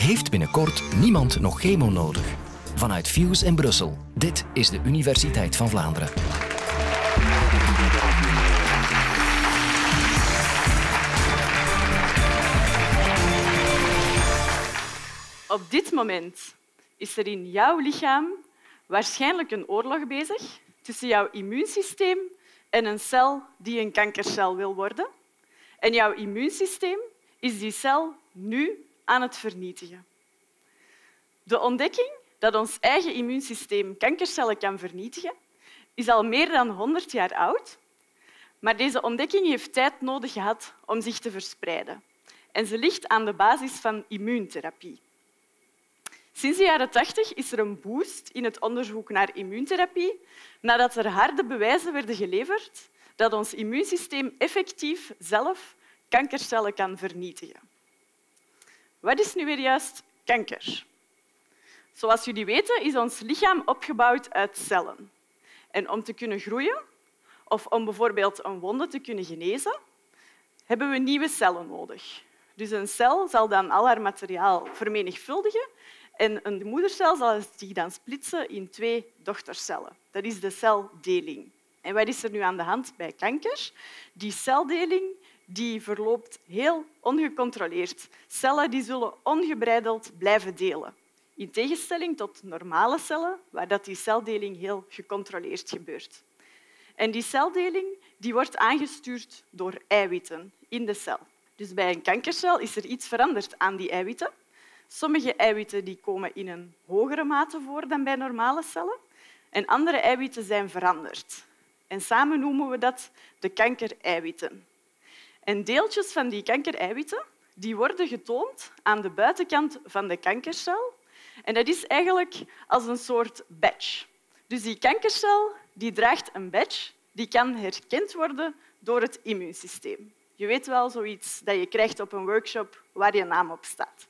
heeft binnenkort niemand nog chemo nodig. Vanuit Fuse in Brussel. Dit is de Universiteit van Vlaanderen. Op dit moment is er in jouw lichaam waarschijnlijk een oorlog bezig tussen jouw immuunsysteem en een cel die een kankercel wil worden. En jouw immuunsysteem is die cel nu aan het vernietigen. De ontdekking dat ons eigen immuunsysteem kankercellen kan vernietigen, is al meer dan 100 jaar oud. Maar deze ontdekking heeft tijd nodig gehad om zich te verspreiden. En ze ligt aan de basis van immuuntherapie. Sinds de jaren 80 is er een boost in het onderzoek naar immuuntherapie, nadat er harde bewijzen werden geleverd dat ons immuunsysteem effectief zelf kankercellen kan vernietigen. Wat is nu weer juist kanker? Zoals jullie weten is ons lichaam opgebouwd uit cellen. En om te kunnen groeien of om bijvoorbeeld een wonde te kunnen genezen, hebben we nieuwe cellen nodig. Dus een cel zal dan al haar materiaal vermenigvuldigen en een moedercel zal zich dan splitsen in twee dochtercellen. Dat is de celdeling. En wat is er nu aan de hand bij kanker? Die celdeling die verloopt heel ongecontroleerd. Cellen die zullen ongebreideld blijven delen. In tegenstelling tot normale cellen, waar dat die celdeling heel gecontroleerd gebeurt. En die celdeling die wordt aangestuurd door eiwitten in de cel. Dus bij een kankercel is er iets veranderd aan die eiwitten. Sommige eiwitten die komen in een hogere mate voor dan bij normale cellen. En andere eiwitten zijn veranderd. En samen noemen we dat de kankereiwitten. En deeltjes van die kankereiwitten die worden getoond aan de buitenkant van de kankercel. En dat is eigenlijk als een soort badge. Dus die kankercel die draagt een badge die kan herkend worden door het immuunsysteem. Je weet wel zoiets dat je krijgt op een workshop waar je naam op staat.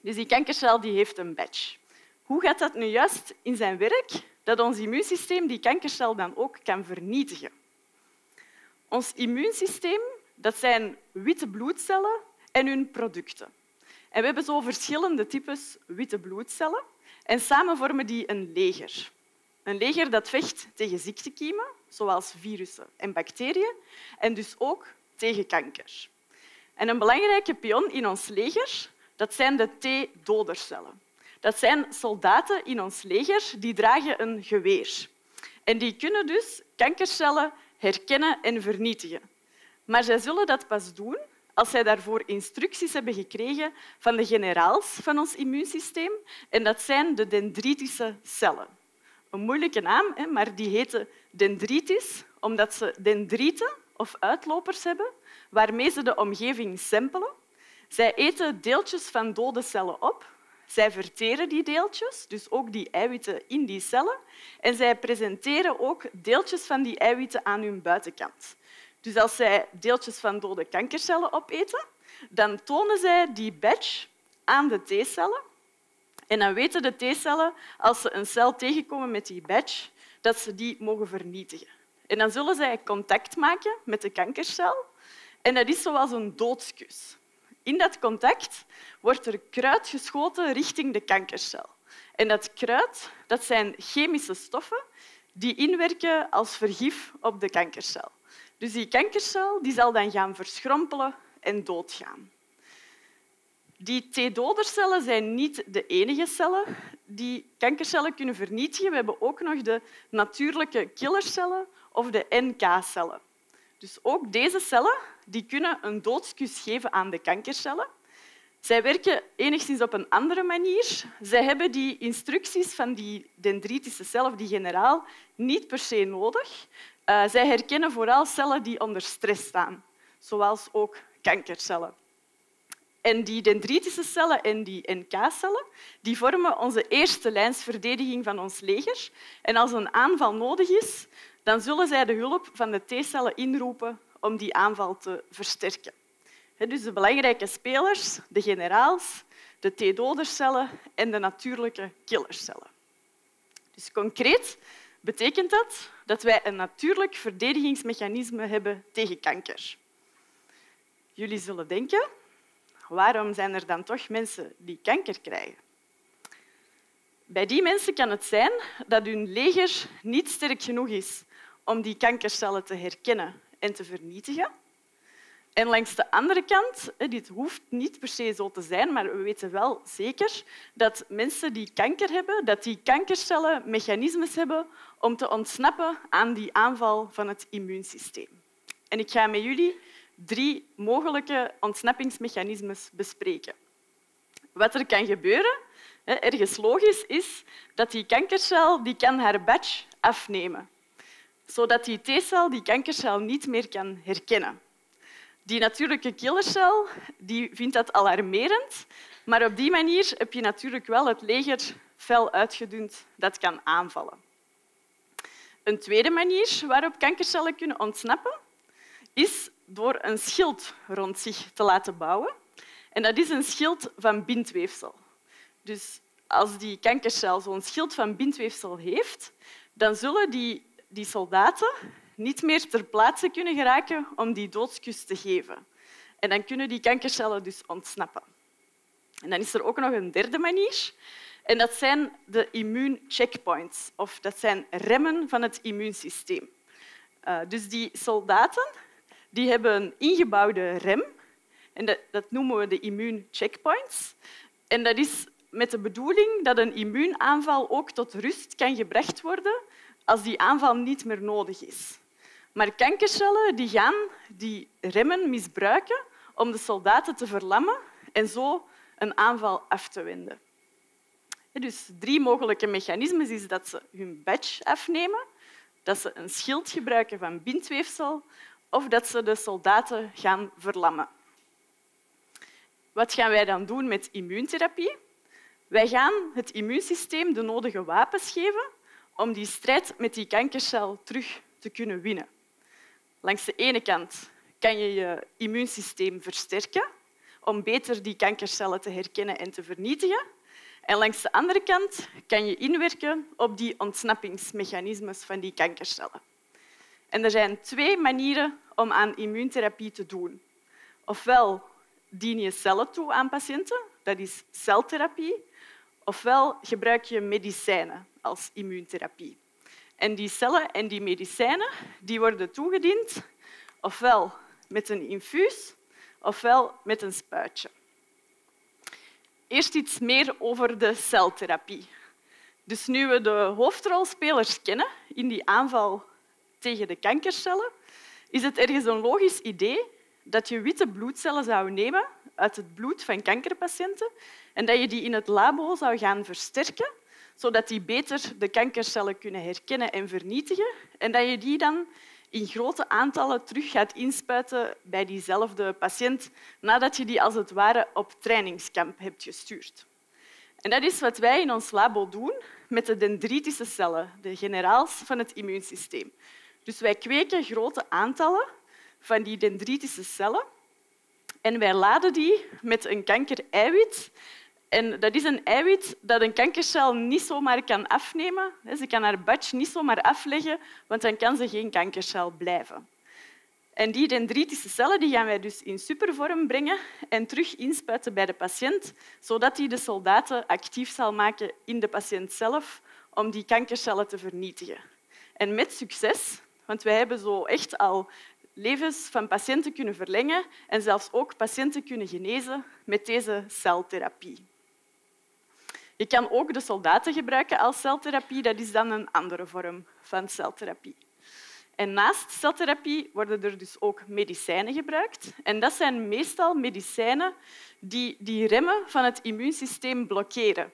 Dus die kankercel die heeft een badge. Hoe gaat dat nu juist in zijn werk dat ons immuunsysteem die kankercel dan ook kan vernietigen? Ons immuunsysteem dat zijn witte bloedcellen en hun producten. En we hebben zo verschillende types witte bloedcellen en samen vormen die een leger. Een leger dat vecht tegen ziektekiemen, zoals virussen en bacteriën, en dus ook tegen kanker. En een belangrijke pion in ons leger dat zijn de T-dodercellen. Dat zijn soldaten in ons leger die dragen een geweer. En die kunnen dus kankercellen herkennen en vernietigen. Maar zij zullen dat pas doen als zij daarvoor instructies hebben gekregen van de generaals van ons immuunsysteem. En dat zijn de dendritische cellen. Een moeilijke naam, maar die heten dendritis omdat ze dendrieten of uitlopers hebben waarmee ze de omgeving sempelen. Zij eten deeltjes van dode cellen op. Zij verteren die deeltjes, dus ook die eiwitten in die cellen. En zij presenteren ook deeltjes van die eiwitten aan hun buitenkant. Dus als zij deeltjes van dode kankercellen opeten, dan tonen zij die badge aan de T-cellen. En dan weten de T-cellen, als ze een cel tegenkomen met die badge, dat ze die mogen vernietigen. En dan zullen zij contact maken met de kankercel. En dat is zoals een doodskus. In dat contact wordt er kruid geschoten richting de kankercel. En dat kruid dat zijn chemische stoffen die inwerken als vergif op de kankercel. Dus die kankercel die zal dan gaan verschrompelen en doodgaan. Die T-dodercellen zijn niet de enige cellen die kankercellen kunnen vernietigen. We hebben ook nog de natuurlijke killercellen of de NK-cellen. Dus ook deze cellen die kunnen een doodskus geven aan de kankercellen. Zij werken enigszins op een andere manier. Zij hebben die instructies van die dendritische cel of die generaal niet per se nodig. Uh, zij herkennen vooral cellen die onder stress staan, zoals ook kankercellen. En die dendritische cellen en die NK-cellen die vormen onze eerste lijnsverdediging van ons leger. En als een aanval nodig is, dan zullen zij de hulp van de T-cellen inroepen om die aanval te versterken. Dus de belangrijke spelers, de generaals, de T-dodercellen en de natuurlijke killercellen. Dus concreet betekent dat dat wij een natuurlijk verdedigingsmechanisme hebben tegen kanker. Jullie zullen denken, waarom zijn er dan toch mensen die kanker krijgen? Bij die mensen kan het zijn dat hun leger niet sterk genoeg is om die kankercellen te herkennen en te vernietigen. En langs de andere kant, dit hoeft niet per se zo te zijn, maar we weten wel zeker dat mensen die kanker hebben, dat die kankercellen mechanismes hebben om te ontsnappen aan die aanval van het immuunsysteem. En ik ga met jullie drie mogelijke ontsnappingsmechanismes bespreken. Wat er kan gebeuren, ergens logisch, is dat die kankercel die kan haar badge afnemen, zodat die T-cel die kankercel niet meer kan herkennen. Die natuurlijke killercel die vindt dat alarmerend, maar op die manier heb je natuurlijk wel het leger fel uitgedund dat kan aanvallen. Een tweede manier waarop kankercellen kunnen ontsnappen is door een schild rond zich te laten bouwen. En dat is een schild van bindweefsel. Dus als die kankercel zo'n schild van bindweefsel heeft, dan zullen die, die soldaten niet meer ter plaatse kunnen geraken om die doodskus te geven. En dan kunnen die kankercellen dus ontsnappen. En dan is er ook nog een derde manier. En dat zijn de immuuncheckpoints, of dat zijn remmen van het immuunsysteem. Uh, dus die soldaten die hebben een ingebouwde rem. En dat, dat noemen we de immuuncheckpoints. En dat is met de bedoeling dat een immuunaanval ook tot rust kan gebracht worden als die aanval niet meer nodig is. Maar kankercellen die gaan die remmen misbruiken om de soldaten te verlammen en zo een aanval af te wenden. Dus drie mogelijke mechanismen is dat ze hun badge afnemen, dat ze een schild gebruiken van bindweefsel of dat ze de soldaten gaan verlammen. Wat gaan wij dan doen met immuuntherapie? Wij gaan het immuunsysteem de nodige wapens geven om die strijd met die kankercel terug te kunnen winnen. Langs de ene kant kan je je immuunsysteem versterken om beter die kankercellen te herkennen en te vernietigen. En langs de andere kant kan je inwerken op die ontsnappingsmechanismes van die kankercellen. En er zijn twee manieren om aan immuuntherapie te doen. Ofwel dien je cellen toe aan patiënten, dat is celtherapie, ofwel gebruik je medicijnen als immuuntherapie. En die cellen en die medicijnen die worden toegediend ofwel met een infuus ofwel met een spuitje. Eerst iets meer over de celtherapie. Dus nu we de hoofdrolspelers kennen in die aanval tegen de kankercellen, is het ergens een logisch idee dat je witte bloedcellen zou nemen uit het bloed van kankerpatiënten en dat je die in het labo zou gaan versterken, zodat die beter de kankercellen kunnen herkennen en vernietigen en dat je die dan in grote aantallen terug gaat inspuiten bij diezelfde patiënt nadat je die als het ware op trainingskamp hebt gestuurd. En dat is wat wij in ons labo doen met de dendritische cellen, de generaals van het immuunsysteem. Dus wij kweken grote aantallen van die dendritische cellen en wij laden die met een kankereiwit. En dat is een eiwit dat een kankercel niet zomaar kan afnemen. Ze kan haar badge niet zomaar afleggen, want dan kan ze geen kankercel blijven. En die dendritische cellen die gaan wij dus in supervorm brengen en terug inspuiten bij de patiënt, zodat die de soldaten actief zal maken in de patiënt zelf om die kankercellen te vernietigen. En met succes, want wij hebben zo echt al levens van patiënten kunnen verlengen en zelfs ook patiënten kunnen genezen met deze celtherapie. Je kan ook de soldaten gebruiken als celtherapie. Dat is dan een andere vorm van celtherapie. En naast celtherapie worden er dus ook medicijnen gebruikt. En dat zijn meestal medicijnen die die remmen van het immuunsysteem blokkeren,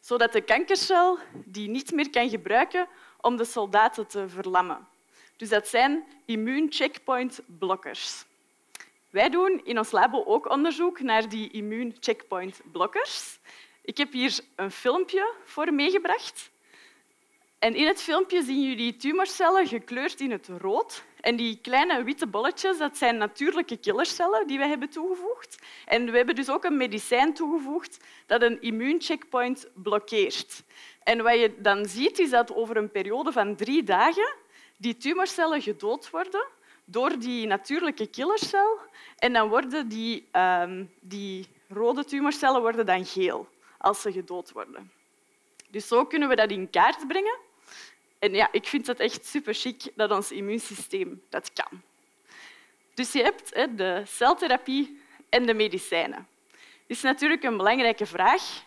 zodat de kankercel die niet meer kan gebruiken om de soldaten te verlammen. Dus dat zijn immuuncheckpoint-blokkers. Wij doen in ons labo ook onderzoek naar die immuuncheckpoint-blokkers. Ik heb hier een filmpje voor meegebracht. En in het filmpje zien jullie tumorcellen gekleurd in het rood. En die kleine witte bolletjes dat zijn natuurlijke killercellen die we hebben toegevoegd. En we hebben dus ook een medicijn toegevoegd dat een immuuncheckpoint blokkeert. En wat je dan ziet, is dat over een periode van drie dagen die tumorcellen gedood worden door die natuurlijke killercel. En dan worden die, ehm, die rode tumorcellen worden dan geel als ze gedood worden. Dus zo kunnen we dat in kaart brengen. En ja, ik vind het echt super chic dat ons immuunsysteem dat kan. Dus je hebt de celtherapie en de medicijnen. Dit is natuurlijk een belangrijke vraag.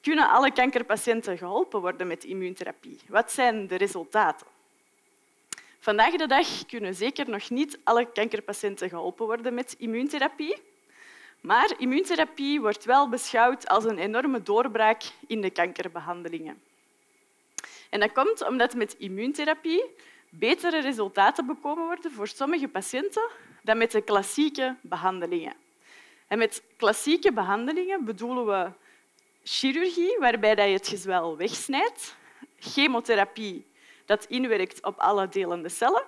Kunnen alle kankerpatiënten geholpen worden met immuuntherapie? Wat zijn de resultaten? Vandaag de dag kunnen zeker nog niet alle kankerpatiënten geholpen worden met immuuntherapie. Maar immuuntherapie wordt wel beschouwd als een enorme doorbraak in de kankerbehandelingen. En dat komt omdat met immuuntherapie betere resultaten bekomen worden voor sommige patiënten dan met de klassieke behandelingen. En met klassieke behandelingen bedoelen we chirurgie, waarbij je het gezwel wegsnijdt, chemotherapie, dat inwerkt op alle delende cellen,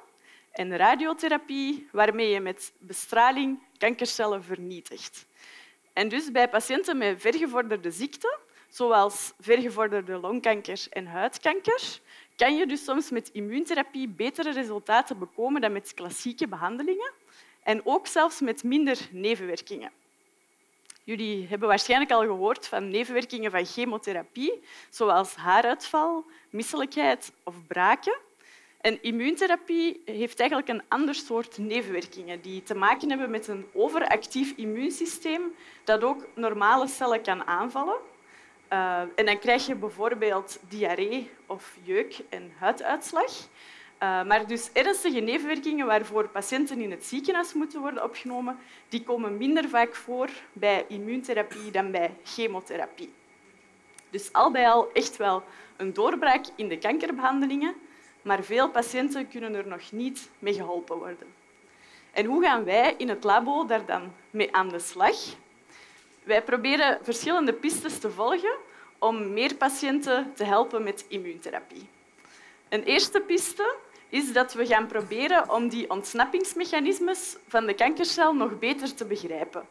en radiotherapie, waarmee je met bestraling kankercellen vernietigt. En dus bij patiënten met vergevorderde ziekte, zoals vergevorderde longkanker en huidkanker, kan je dus soms met immuuntherapie betere resultaten bekomen dan met klassieke behandelingen en ook zelfs met minder nevenwerkingen. Jullie hebben waarschijnlijk al gehoord van nevenwerkingen van chemotherapie, zoals haaruitval, misselijkheid of braken. En immuuntherapie heeft eigenlijk een ander soort nevenwerkingen die te maken hebben met een overactief immuunsysteem dat ook normale cellen kan aanvallen. Uh, en dan krijg je bijvoorbeeld diarree of jeuk en huiduitslag. Uh, maar dus ernstige nevenwerkingen waarvoor patiënten in het ziekenhuis moeten worden opgenomen, die komen minder vaak voor bij immuuntherapie dan bij chemotherapie. Dus al bij al echt wel een doorbraak in de kankerbehandelingen, maar veel patiënten kunnen er nog niet mee geholpen worden. En hoe gaan wij in het labo daar dan mee aan de slag? Wij proberen verschillende pistes te volgen om meer patiënten te helpen met immuuntherapie. Een eerste piste is dat we gaan proberen om die ontsnappingsmechanismes van de kankercel nog beter te begrijpen.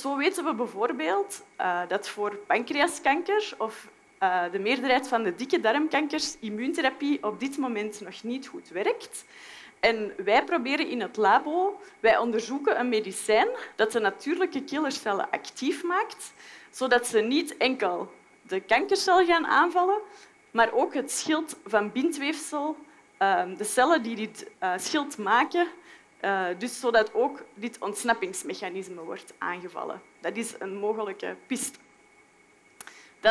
Zo weten we bijvoorbeeld uh, dat voor pancreaskanker of uh, de meerderheid van de dikke darmkankers immuuntherapie op dit moment nog niet goed werkt. En wij proberen in het labo, wij onderzoeken een medicijn dat de natuurlijke killercellen actief maakt, zodat ze niet enkel de kankercel gaan aanvallen, maar ook het schild van bindweefsel, ehm, de cellen die dit eh, schild maken, uh, dus zodat ook dit ontsnappingsmechanisme wordt aangevallen. Dat is een mogelijke piste.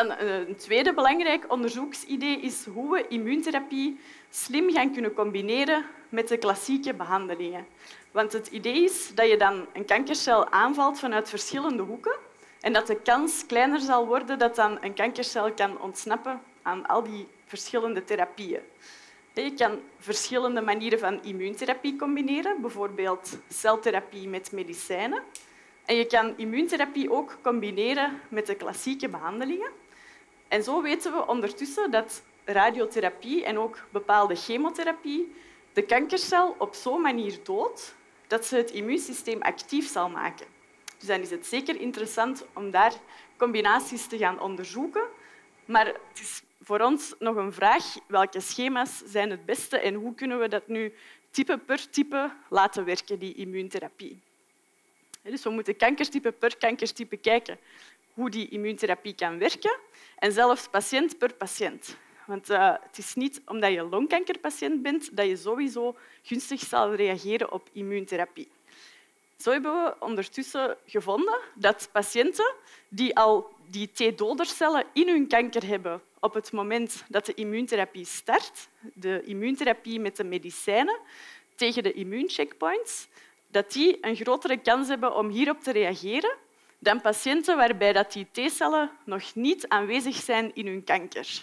Eh, een tweede belangrijk onderzoeksidee is hoe we immuuntherapie slim gaan kunnen combineren met de klassieke behandelingen. Want het idee is dat je dan een kankercel aanvalt vanuit verschillende hoeken en dat de kans kleiner zal worden dat dan een kankercel kan ontsnappen aan al die verschillende therapieën. Je kan verschillende manieren van immuuntherapie combineren, bijvoorbeeld celtherapie met medicijnen. En je kan immuuntherapie ook combineren met de klassieke behandelingen. En zo weten we ondertussen dat radiotherapie en ook bepaalde chemotherapie de kankercel op zo'n manier doodt dat ze het immuunsysteem actief zal maken. Dus dan is het zeker interessant om daar combinaties te gaan onderzoeken. Maar het is voor ons nog een vraag welke schema's zijn het beste en hoe kunnen we dat nu type per type laten werken, die immuuntherapie. Dus we moeten kankertype per kankertype kijken hoe die immuuntherapie kan werken en zelfs patiënt per patiënt. Want uh, het is niet omdat je longkankerpatiënt bent dat je sowieso gunstig zal reageren op immuuntherapie. Zo hebben we ondertussen gevonden dat patiënten die al die T-dodercellen in hun kanker hebben op het moment dat de immuuntherapie start, de immuuntherapie met de medicijnen tegen de immuuncheckpoints, dat die een grotere kans hebben om hierop te reageren dan patiënten waarbij dat die T-cellen nog niet aanwezig zijn in hun kanker.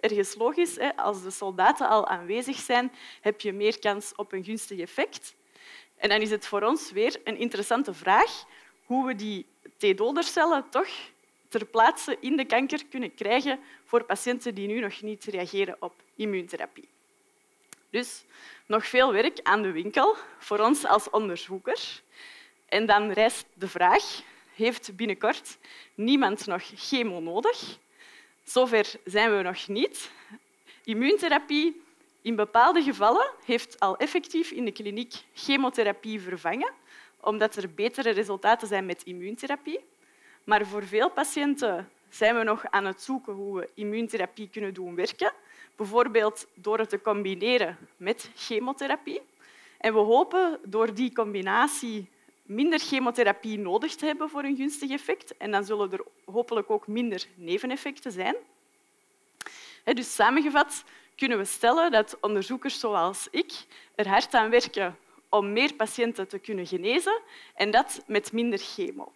Ergens logisch, als de soldaten al aanwezig zijn, heb je meer kans op een gunstig effect. En dan is het voor ons weer een interessante vraag hoe we die T-dodercellen toch ter plaatse in de kanker kunnen krijgen voor patiënten die nu nog niet reageren op immuuntherapie. Dus nog veel werk aan de winkel voor ons als onderzoeker. En dan rijst de vraag, heeft binnenkort niemand nog chemo nodig? Zover zijn we nog niet. Immuuntherapie In bepaalde gevallen heeft al effectief in de kliniek chemotherapie vervangen, omdat er betere resultaten zijn met immuuntherapie. Maar voor veel patiënten zijn we nog aan het zoeken hoe we immuuntherapie kunnen doen werken, bijvoorbeeld door het te combineren met chemotherapie. En we hopen door die combinatie minder chemotherapie nodig te hebben voor een gunstig effect. En dan zullen er hopelijk ook minder neveneffecten zijn. Dus samengevat kunnen we stellen dat onderzoekers zoals ik er hard aan werken om meer patiënten te kunnen genezen en dat met minder chemo.